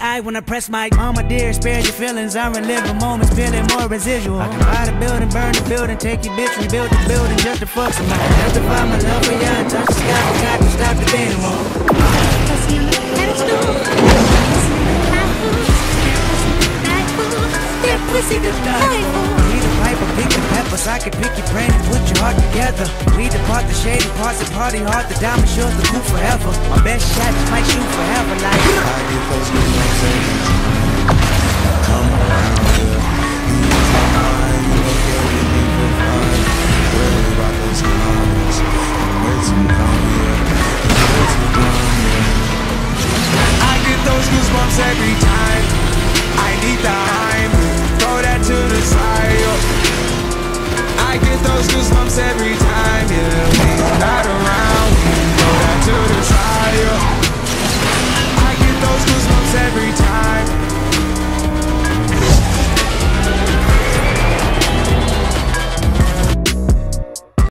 AI when I press my mama dear, spare your feelings. I'm reliving moments, feeling more residual. I can buy the building, burn the building, take your bitch, rebuild the building just to fuck somebody. Justify my love for you and touch the sky, forgot to stop the bending wall. Pussy to die Need a pipe or pick the peppers. I can pick your brain and put your heart together. We depart the shady parts and party hard. The diamond shows the cool forever. My best shot might shoot every time. I need the hype. Throw that to the side. I get those goosebumps every time, yeah.